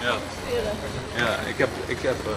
Ja. Ja, ik heb, ik heb uh,